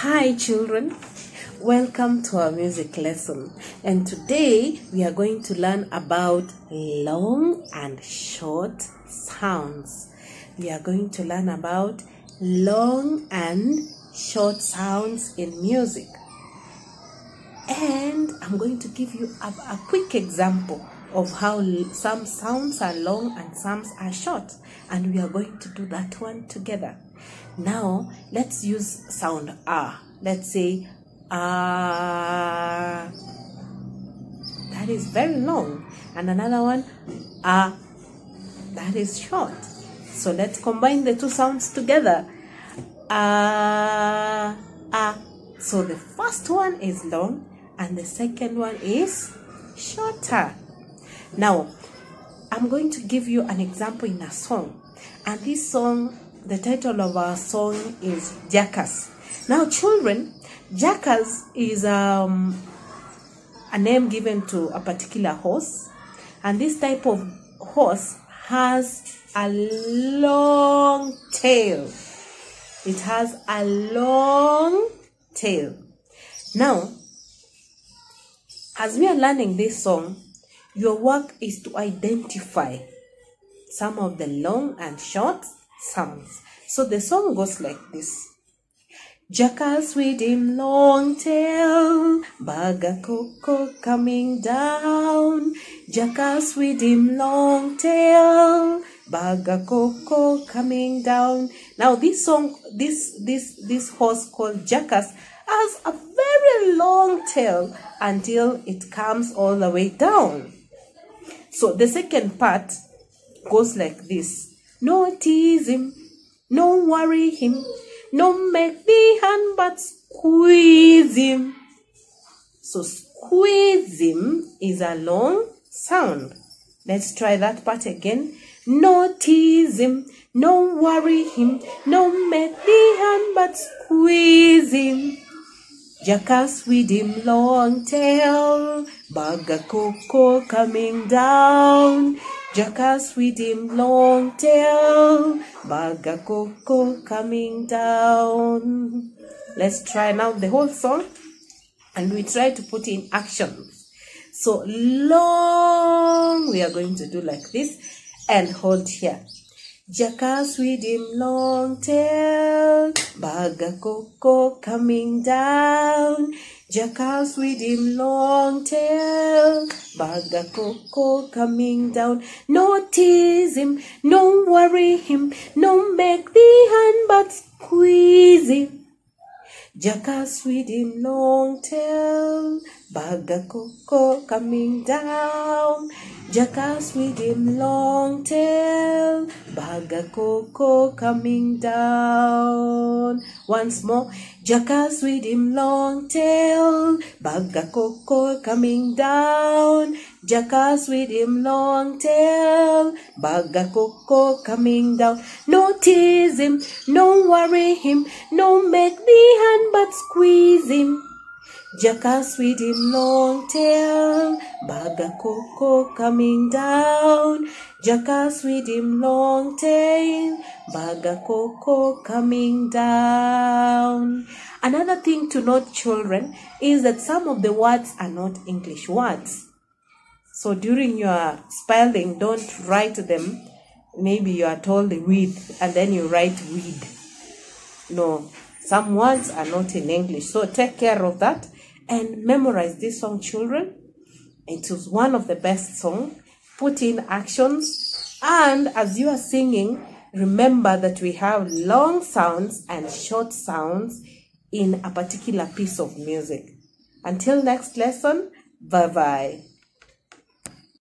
Hi, children. Welcome to our music lesson. And today we are going to learn about long and short sounds. We are going to learn about long and short sounds in music. And I'm going to give you a, a quick example of how some sounds are long and some are short. And we are going to do that one together. Now, let's use sound R. Let's say ah. That is very long. And another one ah. That is short. So let's combine the two sounds together. Ah, ah. So the first one is long and the second one is shorter. Now, I'm going to give you an example in a song. And this song, the title of our song is Jackass. Now, children, Jackass is um, a name given to a particular horse. And this type of horse has a long tail. It has a long tail. Now, as we are learning this song, your work is to identify some of the long and short sounds. So the song goes like this. Jackass with him long tail, Baga Coco coming down. Jackass with him long tail, Baga Coco coming down. Now this song, this this this horse called Jackass has a very long tail until it comes all the way down. So the second part goes like this. No tease him, no worry him, no make the hand but squeeze him. So squeeze him is a long sound. Let's try that part again. No tease him, no worry him, no make the hand but squeeze him. Jackass with him long tail, Baga Coco coming down. Jackass with him long tail, Baga Coco coming down. Let's try now the whole song and we try to put in actions. So long, we are going to do like this and hold here. Jackass with him long tail, Baga Coco coming down. Jackass with him long tail, Baga Coco coming down. No tease him, no worry him, no make the hand but squeeze him. Jackass with him long tail, Baga Coco coming down. Jackass with him long tail, Baga Coco coming down. Once more, Jackass with him long tail, Baga Coco coming down. Jackass with him long tail, Baga Coco coming down. No tease him, no worry him, no make the hand but squeeze him. Jackass with him long tail, Baga Coco coming down. Jackass with him long tail, Baga Coco coming down. Another thing to note, children, is that some of the words are not English words. So during your spelling, don't write them. Maybe you are told with and then you write weed. No, some words are not in English. So take care of that and memorize this song, children. It is one of the best songs. Put in actions. And as you are singing, remember that we have long sounds and short sounds in a particular piece of music. Until next lesson, bye bye.